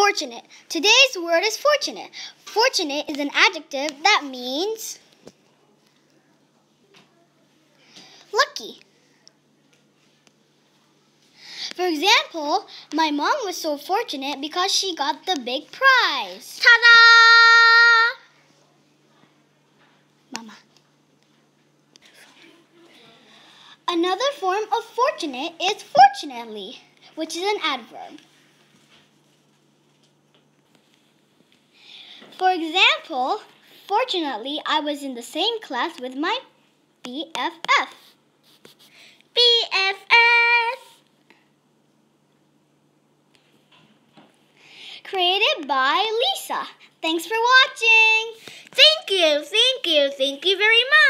Fortunate. Today's word is fortunate. Fortunate is an adjective that means lucky. For example, my mom was so fortunate because she got the big prize. Ta-da! Mama. Another form of fortunate is fortunately, which is an adverb. For example, fortunately, I was in the same class with my BFF. BFF. Created by Lisa. Thanks for watching. Thank you, thank you, thank you very much.